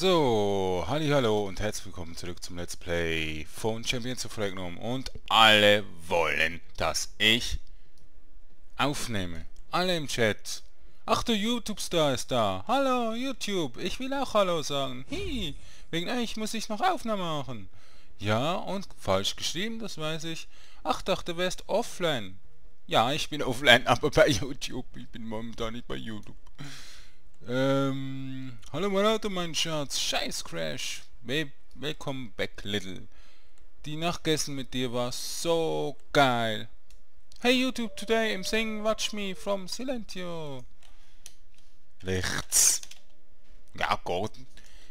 So, hallo und herzlich willkommen zurück zum Let's Play von Champions of Regnum und alle wollen, dass ich aufnehme. Alle im Chat. Ach, der YouTube-Star ist da. Hallo, YouTube. Ich will auch Hallo sagen. Hi, wegen euch muss ich noch Aufnahme machen. Ja, und falsch geschrieben, das weiß ich. Ach, dachte, wärst offline. Ja, ich bin offline, aber bei YouTube. Ich bin momentan nicht bei YouTube. Ähm, hallo Marato, mein Schatz. Scheiß Crash. Willkommen back, Little. Die Nacht gestern mit dir war so geil. Hey YouTube, today I'm saying watch me from Silentio. Rechts. Ja, Gott.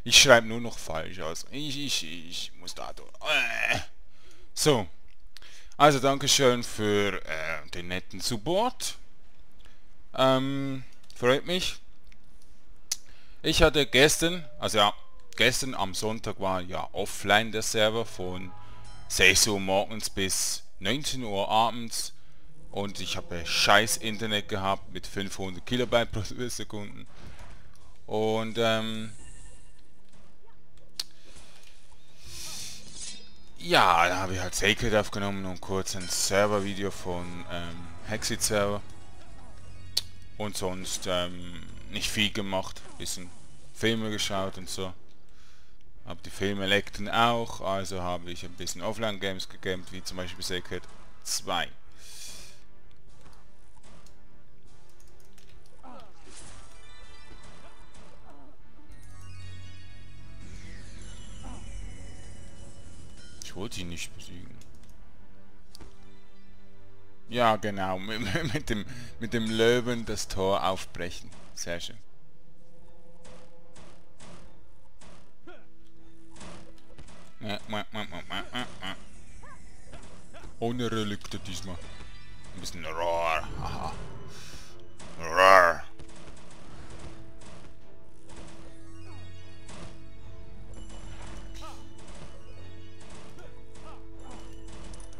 Ich schreibe nur noch falsch aus. Ich, ich, ich muss da durch. Äh. So. Also Dankeschön für äh, den netten Support. Ähm, freut mich. Ich hatte gestern, also ja, gestern am Sonntag war ja offline der Server von 6 Uhr morgens bis 19 Uhr abends. Und ich habe scheiß Internet gehabt mit 500 Kilobyte pro Sekunde. Und ähm, ja, da habe ich halt Sacred aufgenommen und kurz ein Server-Video von ähm, Hexit Server und sonst ähm, nicht viel gemacht, bisschen Filme geschaut und so. Hab die Filme leckten auch, also habe ich ein bisschen Offline-Games gegamed, wie zum Beispiel Sacred 2. Ich wollte ihn nicht besiegen. Ja, genau, mit, mit, dem, mit dem Löwen das Tor aufbrechen. Sehr schön. Ohne Relikte diesmal. Ein bisschen Roar. Aha. Roar.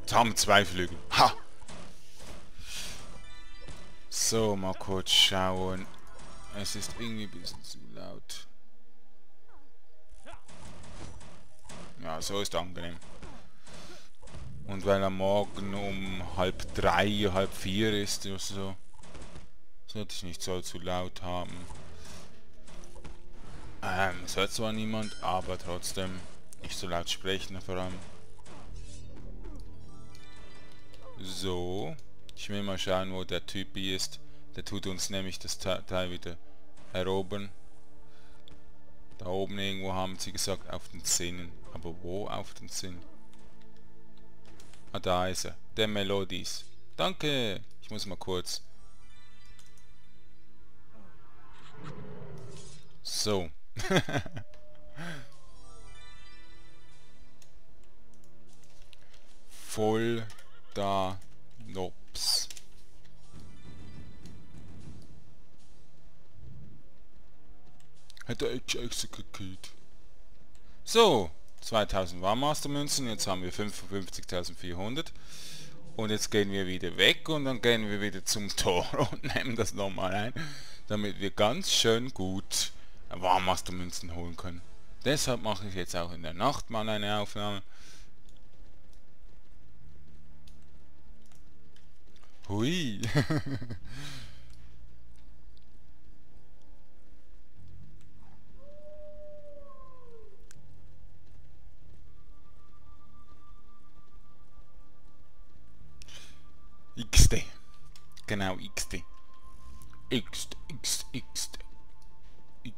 Jetzt haben zwei Flügel. Ha! So, mal kurz schauen. Es ist irgendwie ein bisschen zu laut. Ja, so ist angenehm. Und weil er morgen um halb drei, halb vier ist so, sollte ich nicht so zu laut haben. Ähm, es hört zwar niemand, aber trotzdem nicht so laut sprechen vor allem. So, ich will mal schauen, wo der Typ ist. Der tut uns nämlich das Teil wieder erobern. Da oben irgendwo haben sie gesagt, auf den Zinnen. Aber wo auf den Zinn? Ah, da ist er. Der Melodies. Danke! Ich muss mal kurz. So. Voll da Nops. Hätte ich exekutiert. So, 2000 Warmaster Münzen, jetzt haben wir 55.400 und jetzt gehen wir wieder weg und dann gehen wir wieder zum Tor und nehmen das nochmal ein, damit wir ganz schön gut Warmaster Münzen holen können. Deshalb mache ich jetzt auch in der Nacht mal eine Aufnahme. Hui. Genau, XD. XD, XD, XD.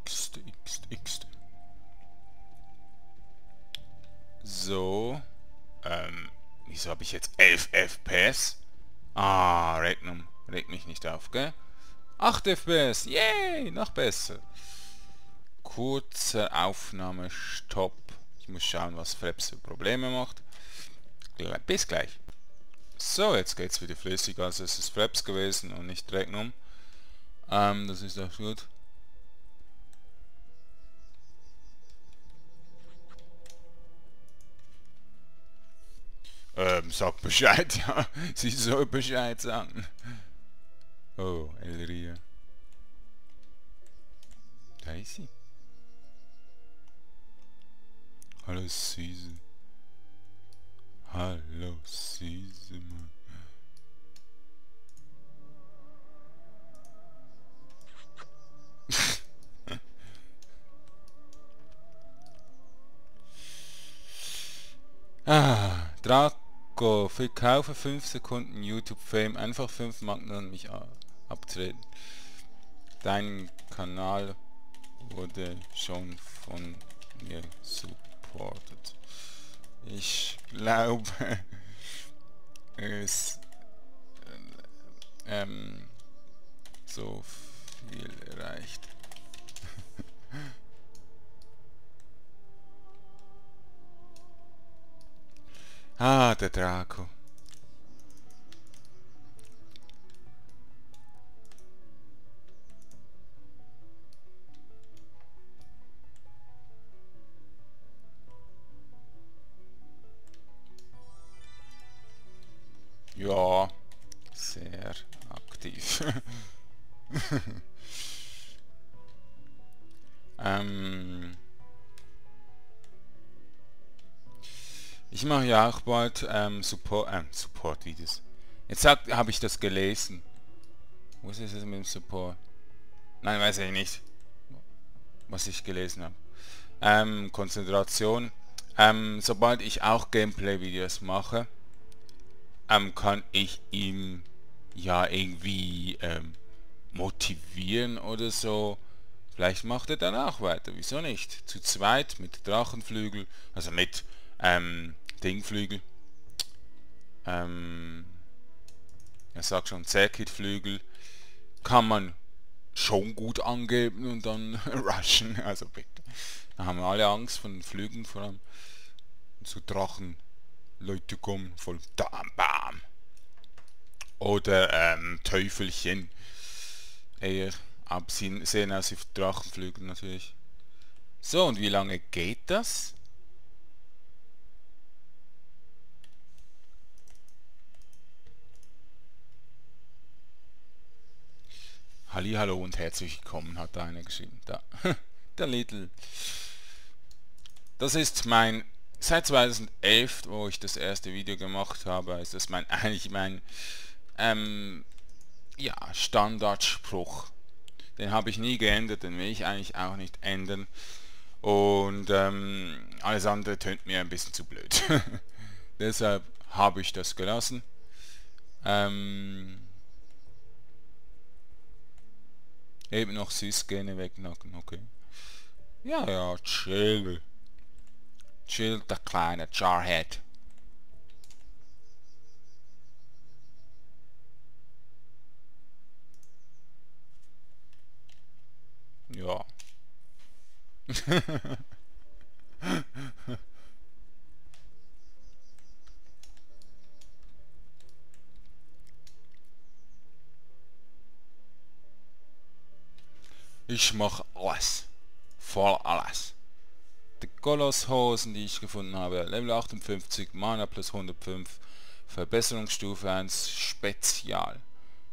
XD, XD, XD. So. Ähm, wieso habe ich jetzt 11 FPS? Ah, Regnum. Regt mich nicht auf, gell? 8 FPS. Yay, noch besser. Kurzer Aufnahmestopp. Ich muss schauen, was Flaps für Probleme macht. Bis gleich. So, jetzt geht's wieder flüssig. Also es ist Flaps gewesen und nicht Regnum. Ähm, das ist auch gut. Ähm, sag Bescheid, ja. Sie soll Bescheid sagen. Oh, Elria. Da ist sie. Hallo Süße. Hallo Mann. ah, Draco, verkaufe 5 Sekunden YouTube-Fame, einfach 5 Marken an mich abtreten. Dein Kanal wurde schon von mir supportet. Ich glaube, es äh, ähm, so viel reicht. ah, der Draco. Ich mache ja auch bald ähm, Support, äh, Support-Videos. Jetzt habe ich das gelesen. Wo ist es mit dem Support? Nein, weiß ich nicht. Was ich gelesen habe. Ähm, Konzentration. Ähm, sobald ich auch Gameplay-Videos mache, ähm, kann ich ihm ja irgendwie ähm, motivieren oder so. Vielleicht macht er danach weiter, wieso nicht? Zu zweit mit Drachenflügel, also mit ähm, Dingflügel. Ähm, er sagt schon Circuitflügel. Kann man schon gut angeben und dann rushen. Also bitte. Da haben wir alle Angst von den Flügeln vor allem. Zu Drachen Leute kommen voll Bam Bam. Oder ähm, Teufelchen. Eher absehen sehen aus wie Drachenflügel natürlich. So, und wie lange geht das? Hallo und herzlich willkommen, hat da einer geschrieben. Da. Der Little. Das ist mein seit 2011, wo ich das erste Video gemacht habe, ist das mein eigentlich mein ähm, ja, Standardspruch. Den habe ich nie geändert, den will ich eigentlich auch nicht ändern. Und ähm, alles andere tönt mir ein bisschen zu blöd. Deshalb habe ich das gelassen. Ähm, eben noch Süßgene wegnacken, okay. Ja, ja, chill. Chill, der kleine Jarhead. Ja. ich mach alles. Voll alles die Kolosshosen, die ich gefunden habe. Level 58, Mana plus 105, Verbesserungsstufe 1, Spezial.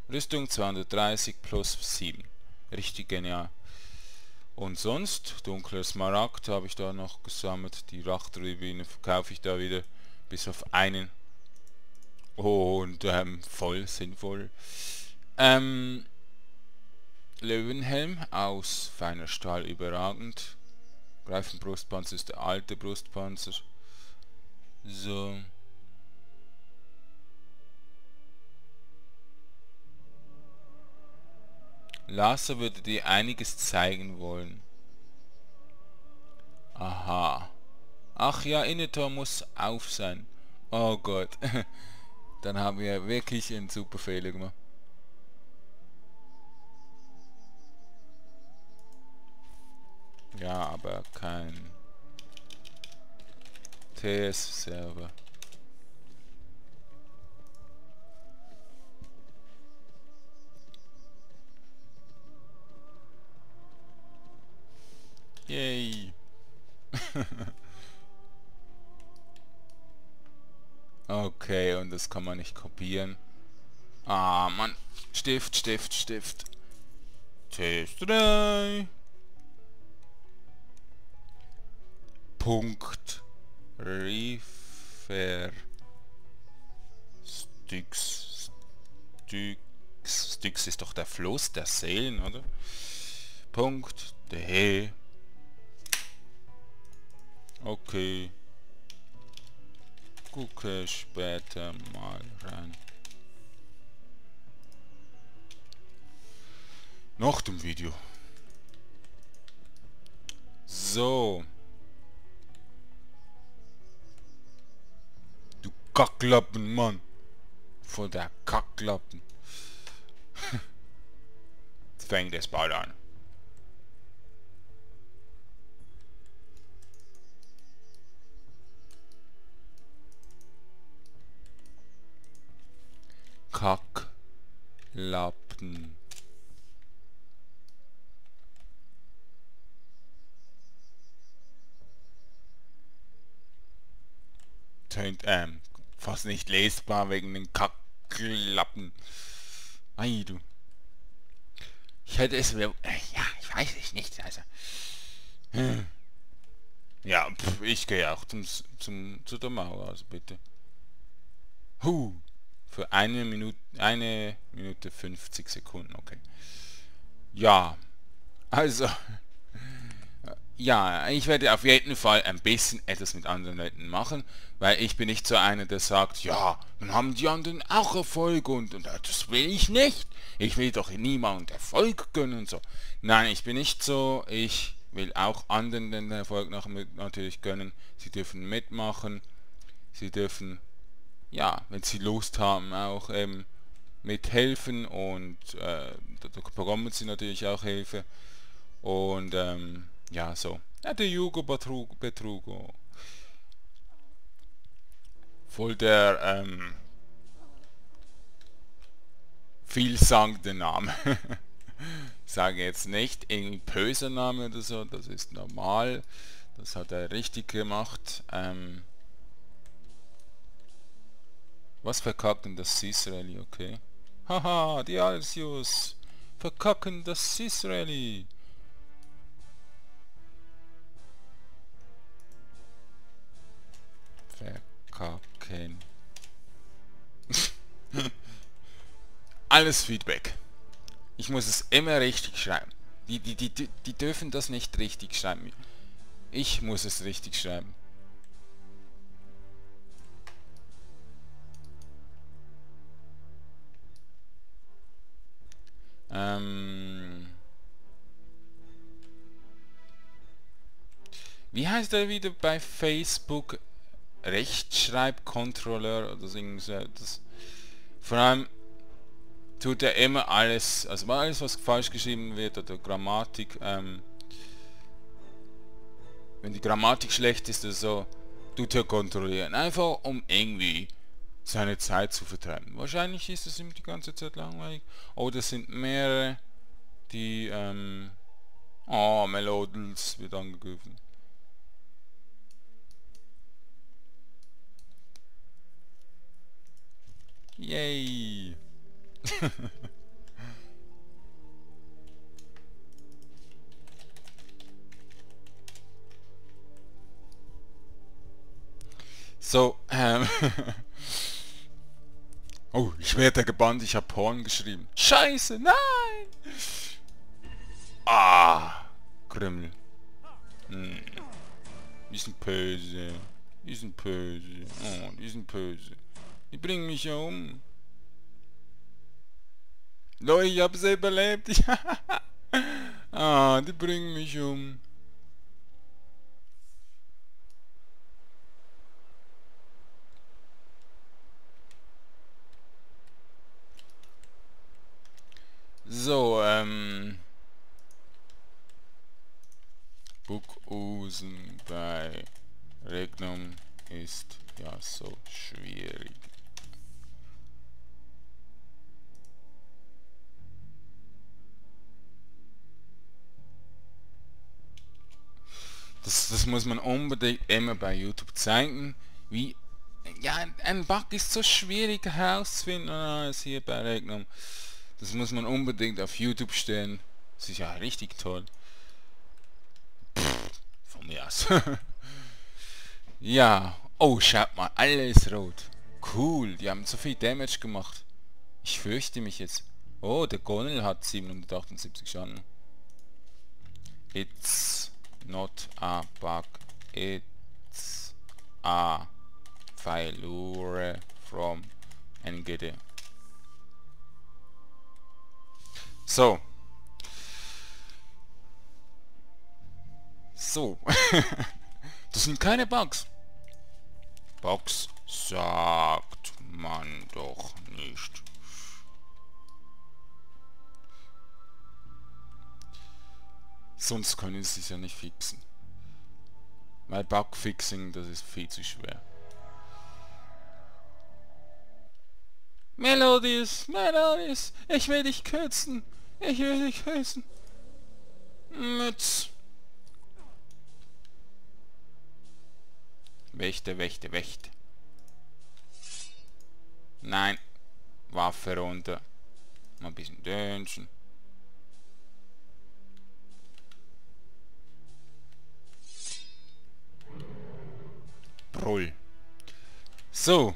Rüstung 230 plus 7. Richtig genial. Und sonst, dunkler Smaragd habe ich da noch gesammelt. Die Rachtribine verkaufe ich da wieder bis auf einen. Und ähm, voll sinnvoll. Ähm, Löwenhelm aus feiner Stahl überragend. Greifenbrustpanzer ist der alte Brustpanzer. So. Lasse würde dir einiges zeigen wollen. Aha. Ach ja, Innetor muss auf sein. Oh Gott. Dann haben wir wirklich einen super Fehler gemacht. Ja, aber kein TS-Server. Yay. okay, und das kann man nicht kopieren. Ah, Mann. Stift, Stift, Stift. Test 3. Punkt Refer Styx Styx Styx ist doch der Fluss der Seelen, oder? Punkt de Okay. Gucke später mal rein. Nach dem Video. So. Kacklappen, Mann. Von der Kacklappen. Fängt es bald an. Kacklappen. Tönt, ähm, fast nicht lesbar wegen den Kacklappen. Ei, du. Ich hätte es. Äh, ja, ich weiß es nicht, also... Hm. Ja, pff, ich gehe auch zum, zum, zu der Mauer, also bitte. Huh. Für eine Minute, eine Minute 50 Sekunden, okay. Ja, also, ja, ich werde auf jeden Fall ein bisschen etwas mit anderen Leuten machen, weil ich bin nicht so einer, der sagt, ja, dann haben die anderen auch Erfolg und, und das will ich nicht. Ich will doch niemandem Erfolg gönnen und so. Nein, ich bin nicht so, ich will auch anderen den Erfolg natürlich gönnen. Sie dürfen mitmachen, sie dürfen ja, wenn sie Lust haben, auch ähm, mithelfen und äh, da bekommen sie natürlich auch Hilfe. Und ähm, ja, so. Ja, der Jugo Betrug, Betrugo. Voll der ähm, vielsagende Name. sage jetzt nicht irgendwie böser Name oder so, das ist normal. Das hat er richtig gemacht. Ähm, was verkacken das Israeli, okay? Haha, die Alsius verkacken das Israeli. Verkacken. Alles Feedback. Ich muss es immer richtig schreiben. Die, die, die, die dürfen das nicht richtig schreiben. Ich muss es richtig schreiben. Ähm wie heißt er wieder bei Facebook? Rechtschreibcontroller oder so. Das, vor allem tut er immer alles, also alles was falsch geschrieben wird oder Grammatik, ähm, wenn die Grammatik schlecht ist oder so, tut er kontrollieren. Einfach um irgendwie seine Zeit zu vertreiben. Wahrscheinlich ist es ihm die ganze Zeit langweilig. Es sind mehrere, die, ähm, oh, Melodels wird angegriffen. Yay! so, ähm Oh, ich werde gebannt, ich habe Porn geschrieben. Scheiße, nein! Ah, Krümel. Hm. Die sind böse. Die sind böse. Oh, die sind böse. Die bringen mich ja um. Leute, ich habe sie überlebt. ah, die bringen mich um. So, ähm... Buckosen bei Regnum ist ja so schwierig. Das, das muss man unbedingt immer bei YouTube zeigen, wie ja, ein Bug ist so schwierig herauszufinden als hier bei Regnum. Das muss man unbedingt auf YouTube stellen. Das ist ja richtig toll. Pff, von mir aus. Ja. Oh, schaut mal, alles rot. Cool, die haben so viel Damage gemacht. Ich fürchte mich jetzt. Oh, der Gonel hat 778 Schaden. It's not a bug. It's a failure from NGD. So. So. das sind keine Bugs. Bugs sagt man doch nicht. Sonst können sie es ja nicht fixen. Weil Bugfixing, das ist viel zu schwer. Melodies, Melodies, ich will dich kürzen. Ich will dich kürzen. Mütz. Wächte, Wächte, Wächte. Nein. Waffe runter. Mal ein bisschen dönschen. Brull. So.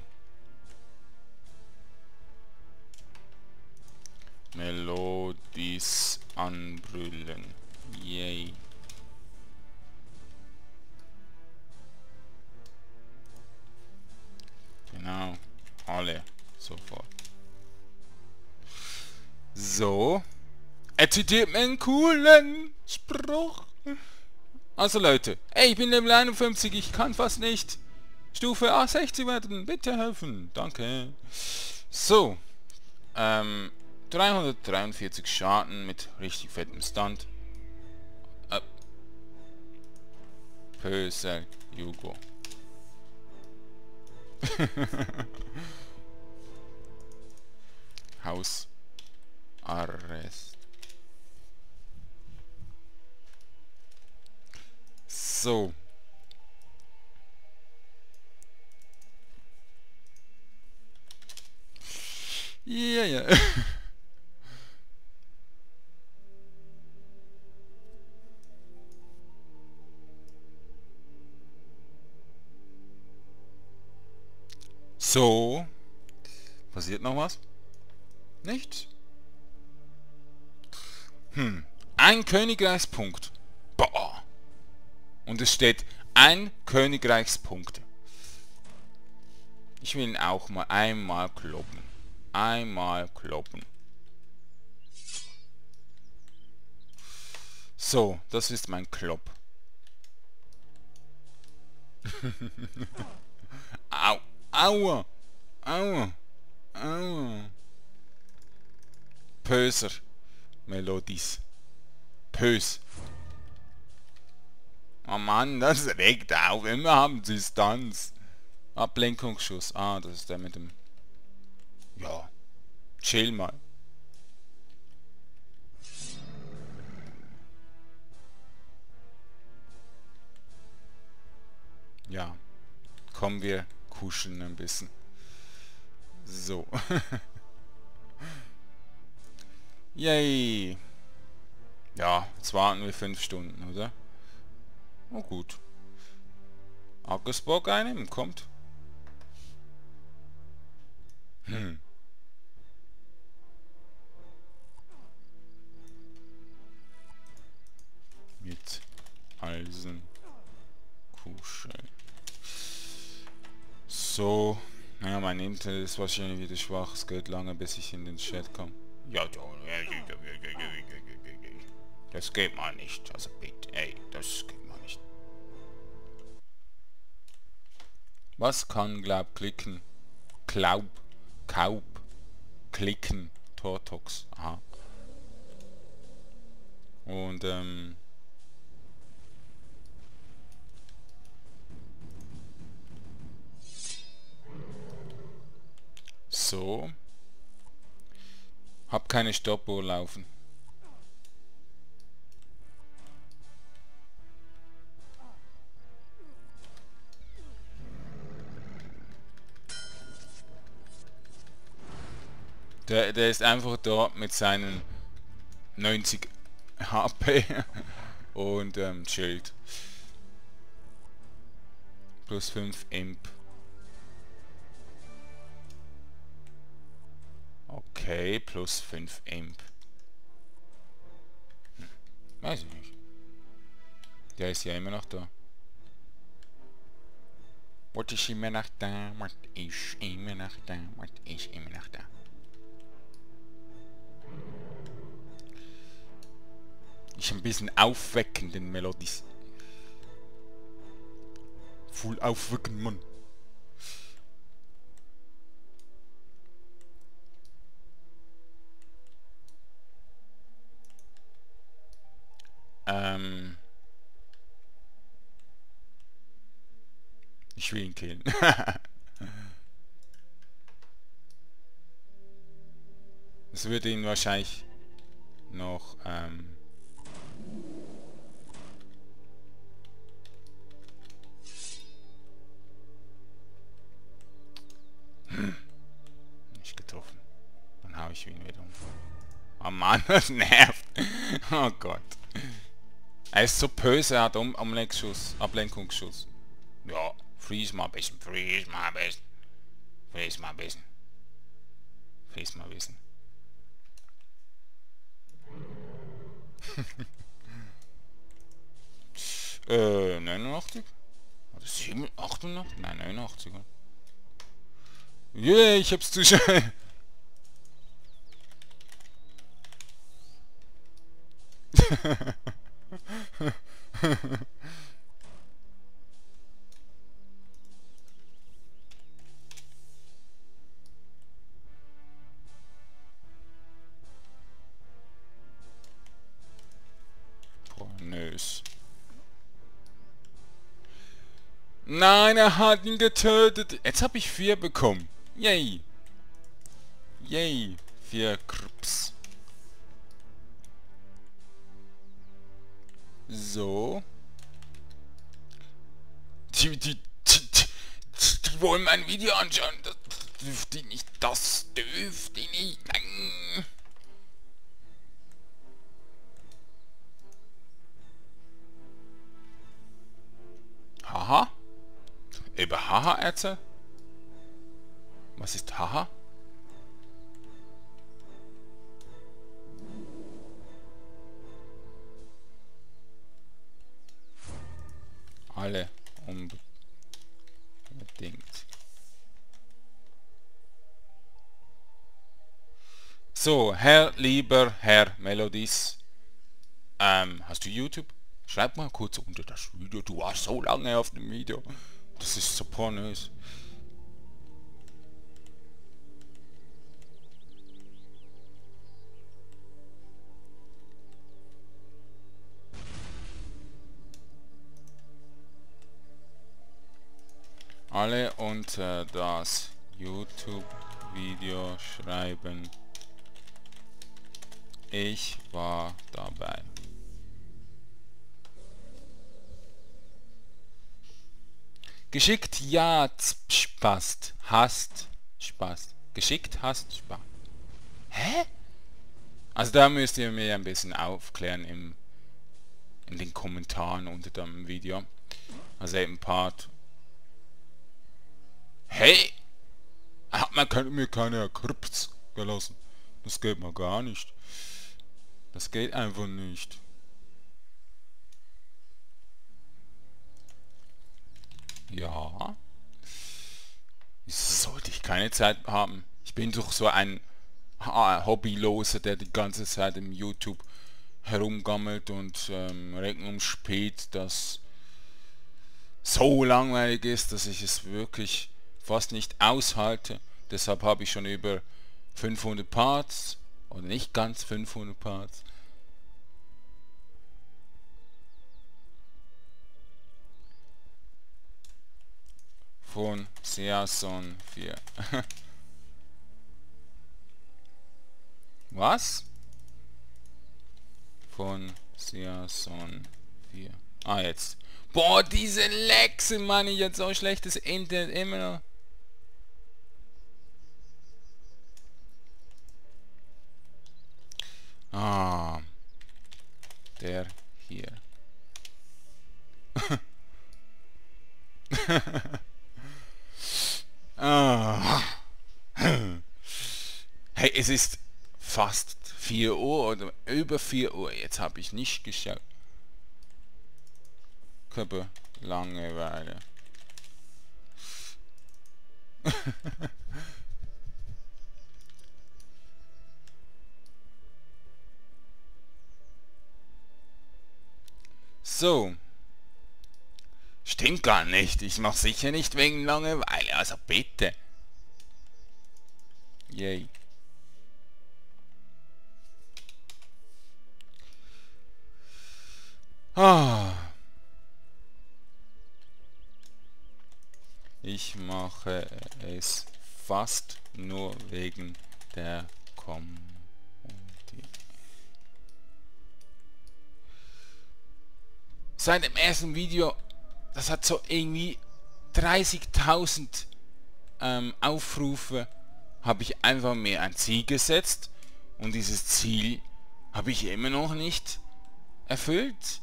Melodies anbrüllen. Yay. Genau. Alle. Sofort. So. Er zitiert mir einen coolen Spruch. Also Leute, ey, ich bin Level 51, ich kann fast nicht. Stufe A60 werden, bitte helfen. Danke. So. Ähm, 343 Schaden mit richtig fettem Stunt. Äh, böser Jugo. Haus. Arrest. So. Ja, ja. So. Passiert noch was? Nichts? Hm. Ein Königreichspunkt. Boah. Und es steht ein Königreichspunkt. Ich will ihn auch mal einmal kloppen. Einmal kloppen. So, das ist mein Klopp. Au. Aua! Aua! Aua! Pöser. Melodies. Pös. Oh Mann, das regt auf. Immer haben Distanz. Ablenkungsschuss. Ah, das ist der mit dem... Ja. Chill mal. Ja. Kommen wir kuscheln ein bisschen. So. Yay. Ja, jetzt warten wir fünf Stunden, oder? Oh gut. Ackersburg einnehmen, kommt. Hm. Mit Eisen kuscheln. So. Ja, mein Internet ist wahrscheinlich wieder schwach. Es geht lange, bis ich in den Chat komme. Ja, das geht mal nicht. Also bitte, ey, das geht mal nicht. Was kann Glaub klicken? Glaub, Kaub, klicken, Tortox. Aha. Und ähm, So. Hab keine Stoppuhr laufen. Der, der ist einfach dort mit seinen 90 HP und ähm, chillt. Plus 5 Imp. Okay, plus 5 Imp. Hm. Weiß ich nicht. Der ist ja immer noch da. Was ist immer noch da? Was ist immer noch da? Was ist immer noch da? Ist ein bisschen aufweckend, den Melodies. Voll aufweckend, Mann. Killen. Es würde ihn wahrscheinlich noch ähm, Nicht getroffen. Dann habe ich ihn wieder um. Oh Mann, das nervt. Oh Gott. Er ist so böse, er hat um Ablenkungsschuss. Ablenkungsschuss. Ja, freeze mal ein bisschen, freeze mal ein bisschen. Freeze mal ein bisschen. Freeze mal ein bisschen. äh, 89? Oder 7, 88? Nein, 89. Yeah, ich hab's zu schnell. Nein, er hat ihn getötet. Jetzt habe ich vier bekommen. Yay. Yay. Vier Krups. So. Die, die, die, die, wollen mein Video anschauen. Das dürfte nicht. Das dürfte nicht. Über Haha erzählt? Was ist Haha? Alle unbedingt. So, Herr, lieber Herr Melodies, ähm, hast du YouTube? Schreib mal kurz unter das Video, du warst so lange auf dem Video. Das ist so pornös. alle unter das YouTube-Video schreiben. Ich war dabei. Geschickt ja Spaß. Hast Spaß. Geschickt hast Spaß. Hä? Also da müsst ihr mir ein bisschen aufklären im, in den Kommentaren unter dem Video. Also eben Part Hey! Hat man kann, mir keine Krips gelassen. Das geht mal gar nicht. Das geht einfach nicht. Ja. Sollte ich keine Zeit haben. Ich bin doch so ein Hobbyloser, der die ganze Zeit im YouTube herumgammelt und ähm, Regnum spät, das so langweilig ist, dass ich es wirklich fast nicht aushalte. Deshalb habe ich schon über 500 Parts oder nicht ganz 500 Parts. Von Season 4. Was? Von Season 4. Ah, jetzt. Boah, diese Lexe, Mann, ich jetzt so schlechtes Internet immer noch. Ah. Der hier. ah. Hey, es ist fast 4 Uhr oder über 4 Uhr. Jetzt habe ich nicht geschaut. Körper Langeweile. so. Stimmt gar nicht. Ich mache sicher nicht wegen Langeweile. Also bitte. Yay. Ah. Ich mache es fast nur wegen der Community. Seit dem ersten Video, das hat so irgendwie 30.000 ähm, Aufrufe, habe ich einfach mir ein Ziel gesetzt und dieses Ziel habe ich immer noch nicht erfüllt.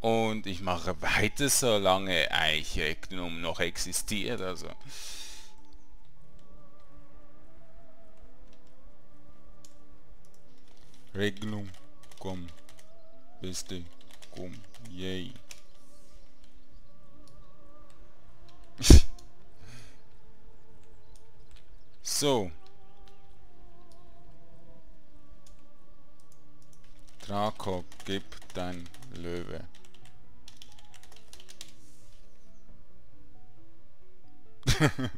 Und ich mache weiter, solange Eichregnum noch existiert. Also. Regnum, komm. Beste, komm. Yay. So. Draco, gib dein Löwe.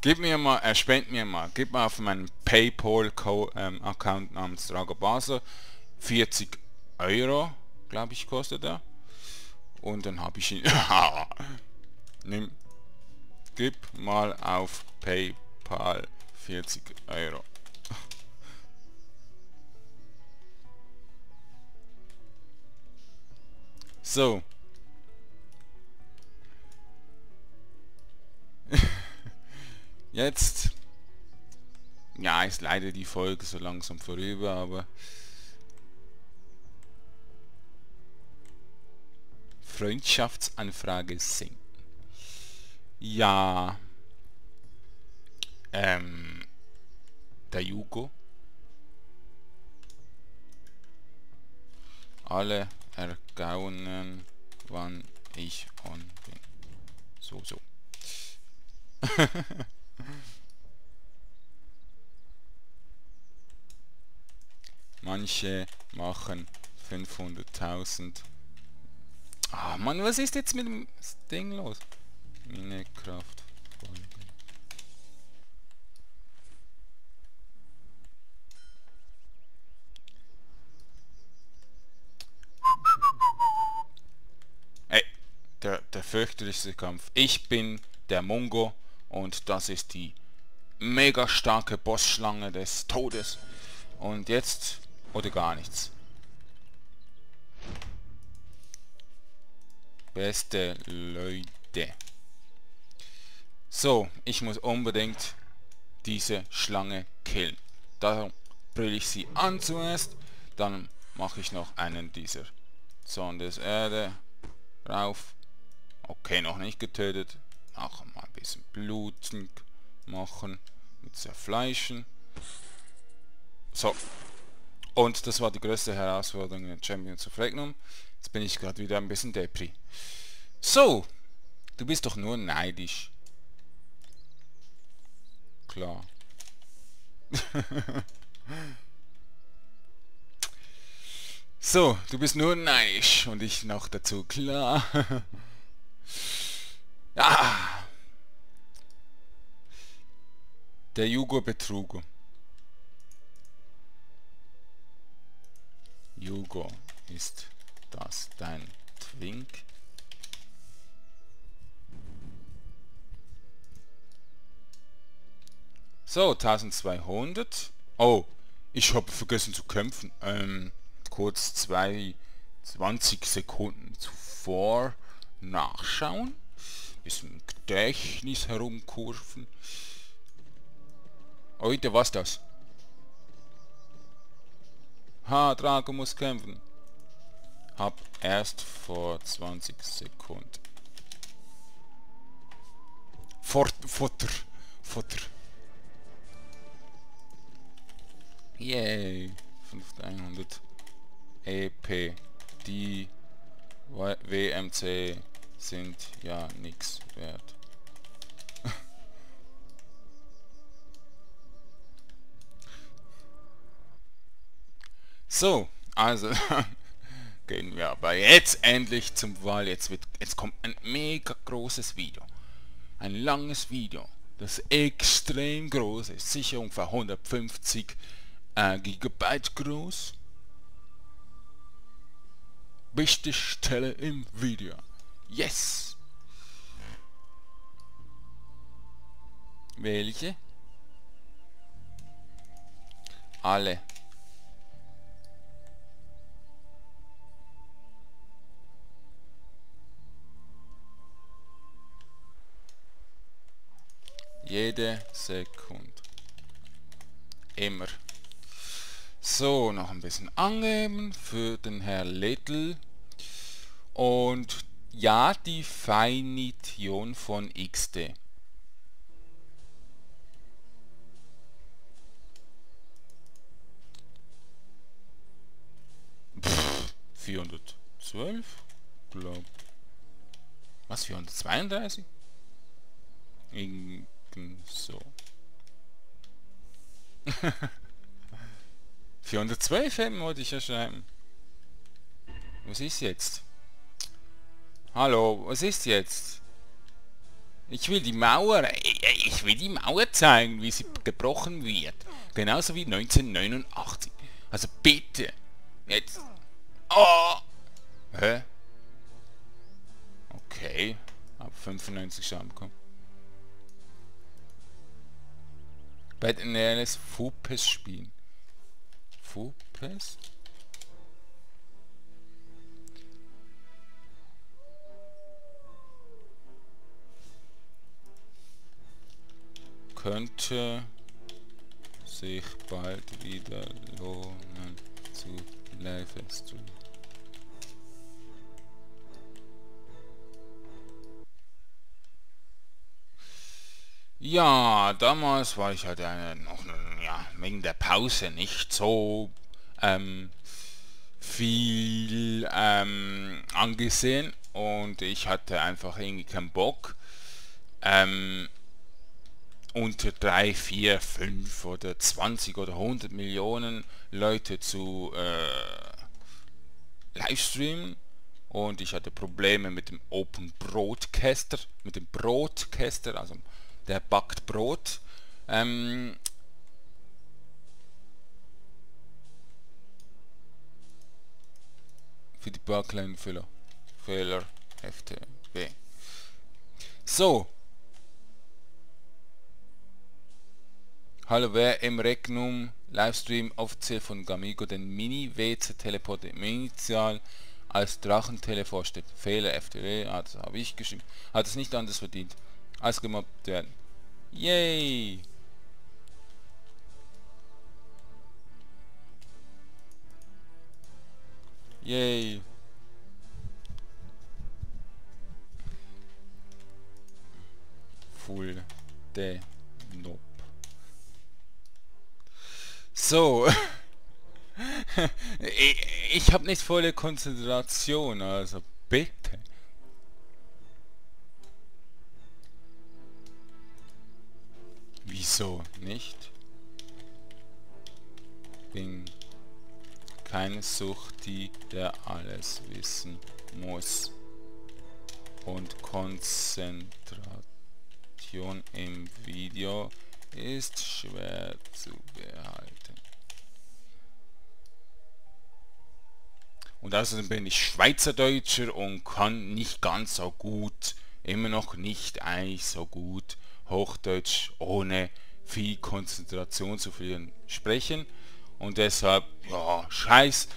gib mir mal, er äh, spend mir mal, gib mal auf meinen Paypal-Account ähm, namens Drago Basel 40 Euro, glaube ich, kostet er. Und dann habe ich ihn. Nimm, gib mal auf PayPal 40 Euro. So, Jetzt, ja, ist leider die Folge so langsam vorüber, aber Freundschaftsanfrage sinken. Ja, ähm, der Jugo. Alle ergaunen, wann ich on bin. So, so. Manche machen 500.000. Ah, Mann, was ist jetzt mit dem Ding los? Minecraft. Ey, der, der fürchterlichste Kampf. Ich bin der Mongo und das ist die mega starke Bossschlange des Todes. Und jetzt oder gar nichts. Beste Leute. So, ich muss unbedingt diese Schlange killen. Darum brülle ich sie an zuerst. Dann mache ich noch einen dieser Sondes Erde rauf. Okay, noch nicht getötet. Nachher mal ein bisschen bluten machen. Mit zerfleischen. So. Und das war die größte Herausforderung in Champions of Regnum. Jetzt bin ich gerade wieder ein bisschen depri. So. Du bist doch nur neidisch. Klar. so, du bist nur neidisch und ich noch dazu. Klar. Ja. Der Jugo Betrugo. Jugo, ist das dein Twink? So, 1200. Oh, ich habe vergessen zu kämpfen. Ähm, kurz zwei, 20 Sekunden zuvor nachschauen bisschen Gedächtnis herumkurven. Heute was das? Ha, Drago muss kämpfen. Hab erst vor 20 Sekunden. Fort, Futter. Futter. Yay. 5100 EP. Die WMC sind ja nichts wert. so, also gehen wir aber jetzt endlich zum Wahl. Jetzt wird, jetzt kommt ein mega großes Video. Ein langes Video, das extrem groß ist, sicher ungefähr 150 äh, Gigabyte groß. Beste Stelle im Video. Yes! Welche? Alle. Jede Sekunde. Immer. So, noch ein bisschen angeben für den Herr Little. Und ja, die Finition von XD. Pff, 412? Glaub. Was, 432? Irgend so. 412 M wollte ich ja schreiben. Was ist jetzt? Hallo, was ist jetzt? Ich will die Mauer, ich will die Mauer zeigen, wie sie gebrochen wird. Genauso wie 1989. Also bitte. Jetzt. Oh. Hä? Okay. Ab 95 Schaden bekommen. Den RLS Fupes spielen. Fupes? Könnte sich bald wieder lohnen zu live streamen. Ja, damals war ich halt äh, noch ja, wegen der Pause nicht so ähm, viel ähm, angesehen und ich hatte einfach irgendwie keinen Bock ähm, unter 3, 4, 5 oder 20 oder 100 Millionen Leute zu äh, Livestreamen und ich hatte Probleme mit dem Open Broadcaster, mit dem Broadcaster, also der backt Brot. Ähm, für die kleinen Fehler. Fehler FTB. So. Hallo, wer im Regnum Livestream offiziell von Gamigo den Mini WC Teleport im Initial als Drachentele vorstellt. Fehler FTW, ah, das habe ich geschrieben. Hat es nicht anders verdient als gemobbt werden. Yay! Yay! Full de Nope. So. ich ich habe nicht volle Konzentration, also bitte. Wieso nicht? Bin keine Sucht, die der alles wissen muss. Und Konzentration im Video ist schwer zu behalten. Und außerdem bin ich Schweizerdeutscher und kann nicht ganz so gut, immer noch nicht eigentlich so gut Hochdeutsch ohne viel Konzentration zu verlieren sprechen. Und deshalb, ja, scheiß,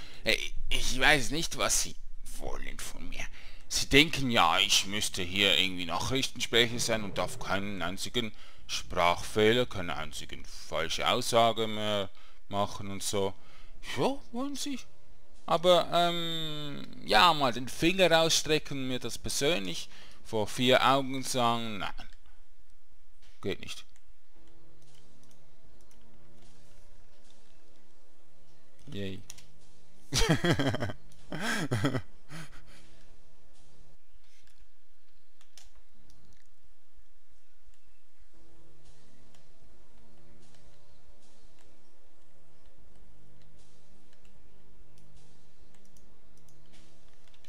ich weiß nicht, was sie wollen von mir. Sie denken ja, ich müsste hier irgendwie Nachrichtensprecher sein und darf keinen einzigen Sprachfehler, keine einzigen falsche Aussage mehr machen und so. Ja, wollen sie. Aber, ähm, ja, mal den Finger ausstrecken und mir das persönlich vor vier Augen sagen, nein. Geht nicht. Yay.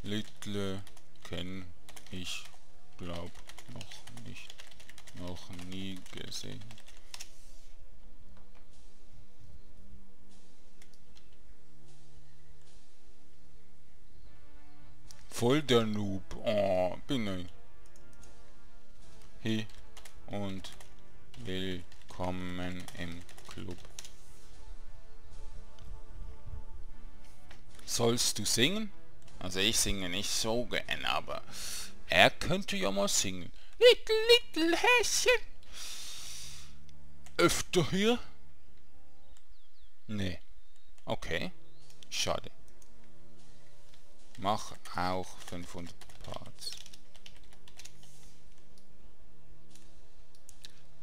Little kenne ich, glaub, noch nicht. Noch nie gesehen. Voll der Noob. Oh, bin ich. Hey und willkommen im Club. Sollst du singen? Also ich singe nicht so gern, aber er könnte ja mal singen. Little, little Häschen. Öfter hier? Nee. Okay. Schade. Mach auch 500 Parts.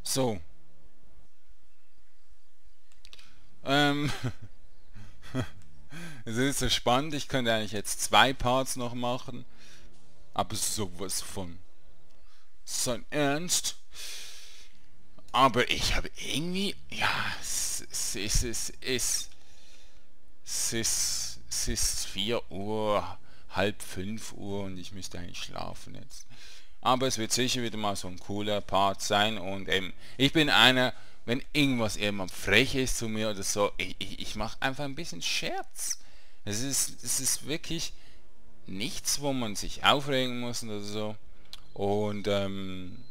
So. Ähm. es ist so spannend. Ich könnte eigentlich jetzt zwei Parts noch machen. Aber sowas von. Sein Ernst. Aber ich habe irgendwie... Ja, es, es, es, es, es, ist... Es ist 4 Uhr, halb 5 Uhr und ich müsste eigentlich schlafen jetzt. Aber es wird sicher wieder mal so ein cooler Part sein und eben, ich bin einer, wenn irgendwas jemand frech ist zu mir oder so, ich, ich, ich mache einfach ein bisschen Scherz. Es ist, es ist wirklich nichts, wo man sich aufregen muss oder so. Und ähm,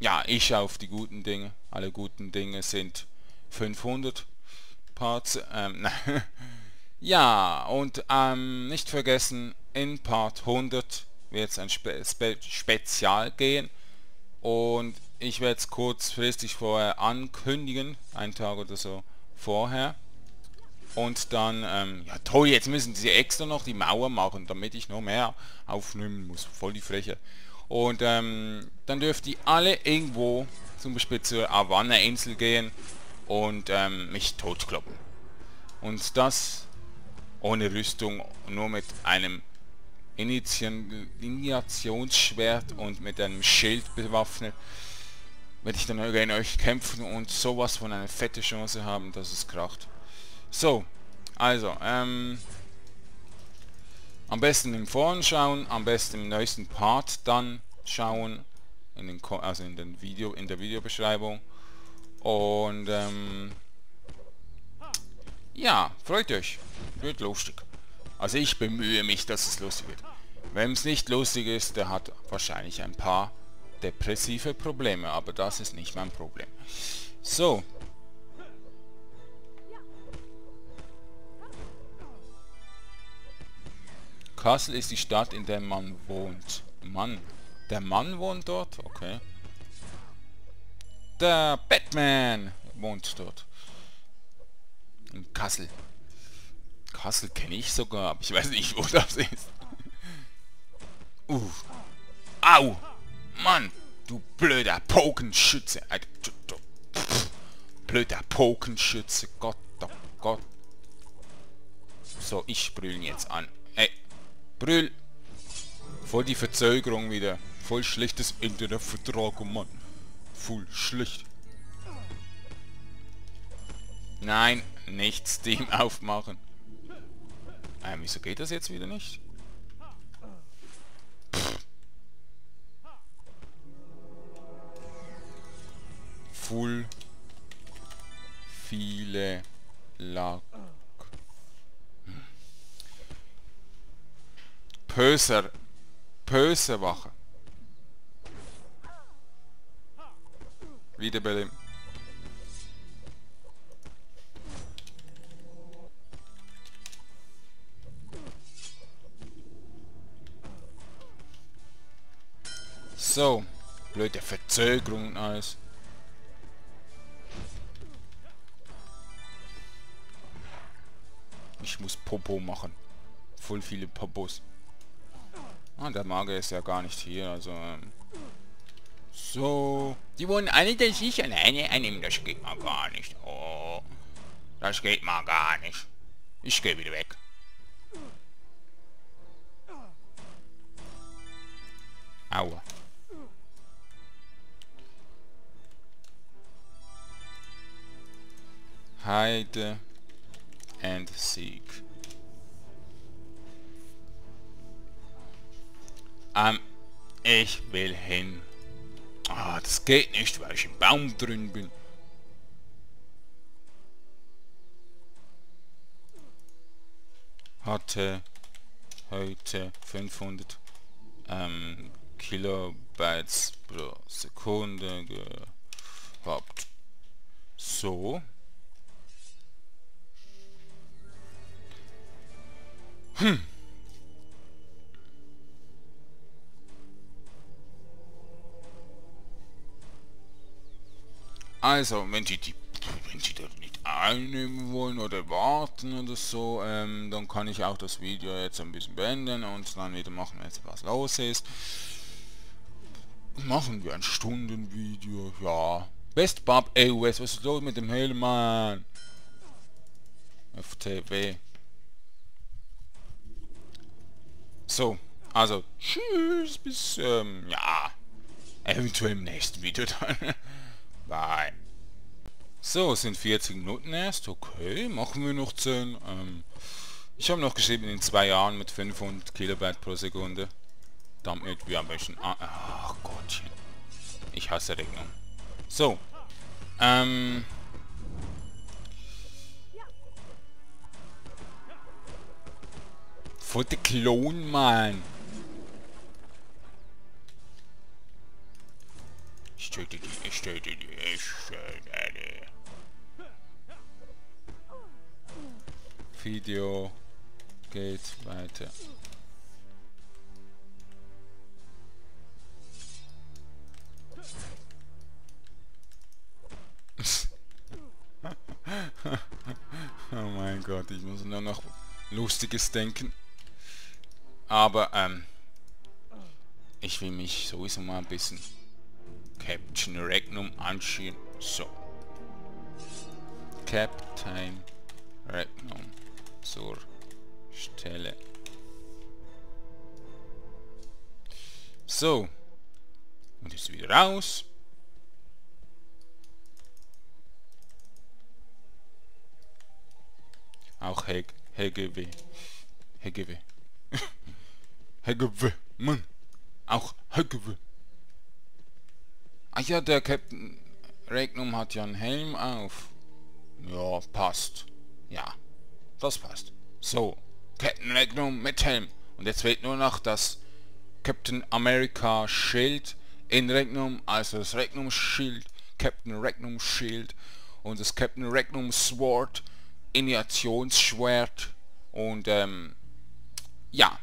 ja, ich auf die guten Dinge. Alle guten Dinge sind 500 Parts. Ähm, ja, und ähm, nicht vergessen, in Part 100 wird es ein Spe Spe Spezial gehen. Und ich werde es kurzfristig vorher ankündigen, einen Tag oder so vorher. Und dann, ähm, ja toll, jetzt müssen sie extra noch die Mauer machen, damit ich noch mehr aufnehmen muss. Voll die Freche. Und ähm, dann dürft ihr alle irgendwo, zum Beispiel zur Havanna-Insel gehen und ähm, mich totkloppen. Und das ohne Rüstung, nur mit einem Initiationsschwert und mit einem Schild bewaffnet werde ich dann gegen euch kämpfen und sowas von eine fette Chance haben, dass es kracht. So, also, ähm, am besten im Foren schauen, am besten im neuesten Part dann schauen, in den, also in den Video, in der Videobeschreibung. Und ähm, ja, freut euch, wird lustig. Also ich bemühe mich, dass es lustig wird. Wenn es nicht lustig ist, der hat wahrscheinlich ein paar depressive Probleme, aber das ist nicht mein Problem. So, Kassel ist die Stadt, in der man wohnt. Mann. Der Mann wohnt dort? Okay. Der Batman wohnt dort. In Kassel. Kassel kenne ich sogar, aber ich weiß nicht, wo das ist. uh. Au! Mann! Du blöder Pokenschütze! Blöder Pokenschütze! Gott, oh Gott. So, ich brüllen jetzt an. Ey, Brüll. Voll die Verzögerung wieder. Voll schlechtes Internetvertrag, oh Mann. Voll schlecht. Nein, nicht Steam aufmachen. Äh, wieso geht das jetzt wieder nicht? Pff. Full viele Lag. Pöser. Pösewache. Wiederbeleben. So. Blöde Verzögerung und alles. Ich muss Popo machen. Voll viele Popos. Ah, der Magier ist ja gar nicht hier, also... Ähm, so... Die wollen alle, dass ich alleine annehmen. Das geht mal gar nicht. Oh, das geht mal gar nicht. Ich gehe wieder weg. Aua. Heide and Sieg. Ähm, ich will hin. Ah, das geht nicht, weil ich im Baum drin bin. Hatte heute 500 ähm, Kilobytes pro Sekunde gehabt. So. Hm. Also, wenn Sie die, wenn Sie das nicht einnehmen wollen oder warten oder so, ähm, dann kann ich auch das Video jetzt ein bisschen beenden und dann wieder machen, wenn jetzt was los ist. Machen wir ein Stundenvideo, ja. Best Bob AOS, was ist los mit dem Hellmann? FTW. So, also, tschüss, bis, ähm, ja, eventuell im nächsten Video dann. Bye. So, sind 40 Minuten erst. Okay, machen wir noch 10. Ähm, ich habe noch geschrieben in zwei Jahren mit 500 Kilobyte pro Sekunde. Damit wir ein bisschen... Ah, ach Gottchen. Ich hasse Rechnung. So. Ähm... Voll der Klon, Mann. Ich töte die, ich töte die, ich töte die. Video geht weiter. oh mein Gott, ich muss nur noch Lustiges denken. Aber, ähm, ich will mich sowieso mal ein bisschen Captain Regnum anschieben. So. Captain Regnum zur Stelle. So. Und jetzt wieder raus. Auch Heg, Hegewe. Hegewe. Hegewe. Mann. Auch Hegewe. Ach ja, der Captain Regnum hat ja einen Helm auf. Ja, passt. Ja, das passt. So, Captain Regnum mit Helm. Und jetzt fehlt nur noch das Captain America Schild in Regnum, also das Regnum Schild, Captain Regnum Schild und das Captain Regnum Sword, Initiationsschwert und ähm, ja,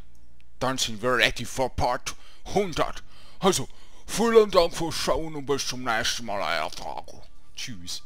dann sind wir ready for Part 100. Also, Vielen Dank fürs Schauen und bis zum nächsten Mal, euer Drago. Tschüss.